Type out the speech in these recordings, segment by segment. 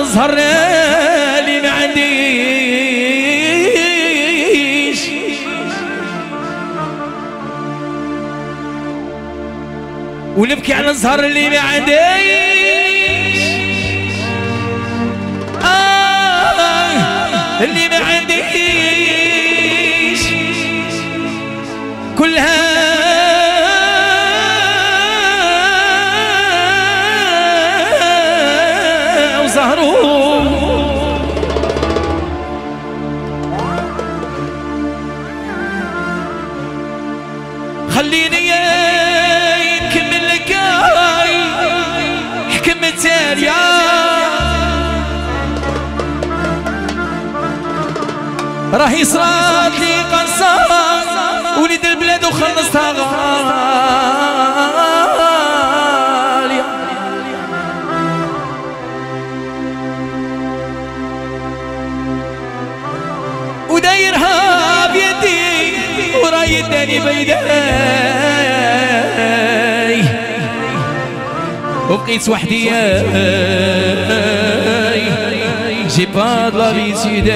الزهر اللي ما عنديش ونبكي على الزهر اللي ما عنديش آه اللي ما خليني نكمل لك حكمت يا راهي صرات لي قصة وليد البلاد وخلصتها غالية وراي الداني بيداي. وبقيت وحدي جي با لابيتيد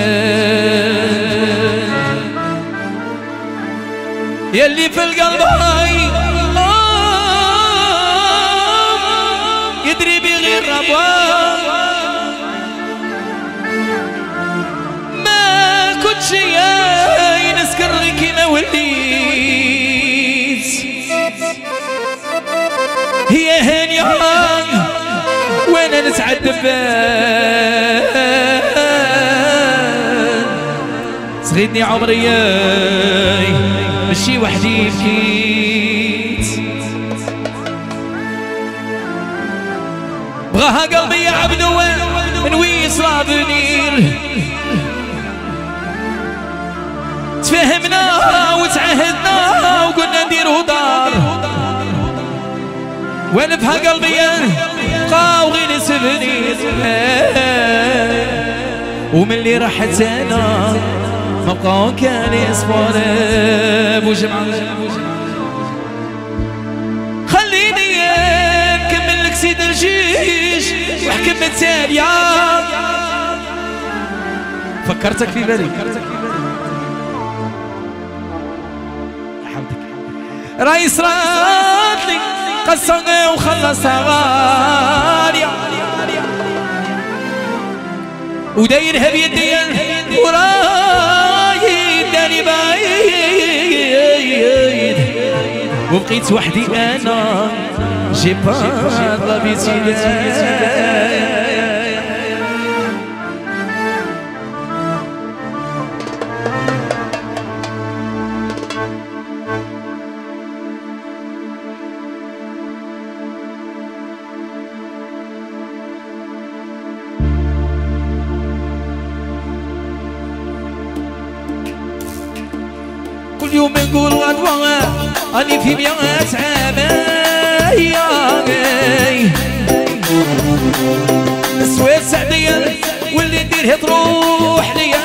يلي في القلب هاي. يدري بغير ربوان ما كنت نتعذب صغيرني عمري. مشي وحدي بكيت. بغاها قلبي يا عبدو من ويس لافنير تفهمنا وتعهدنا وقلنا نديرو دار وأنا بها قلبي بقاو غير سفنير ومن اللي راحت أنا ما بقاو كان يصبر أبو جمعه خليني نكمل لك سيد الجيش وحكم التالية فكرتك في بالي. حمدك راي قصة وخلصها غالية ودايرها بيدي وراي داني بعيد وبقيت وحدي أنا. جي با لابيتيد كل يوم نقول غدوة أني في مئات عامي سويت سعديا واللي نديرها تروح ليا.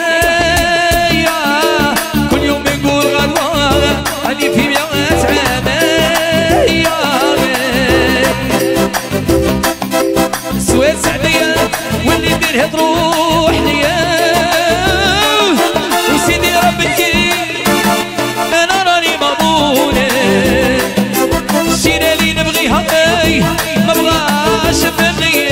كل يوم نقول غدوة أني في مئات عامي سويت سعديا واللي نديرها تروح الشيرة اللي نبغيها ما بغاش بغيها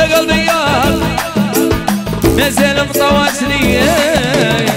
قلبي مازال مطوات ليا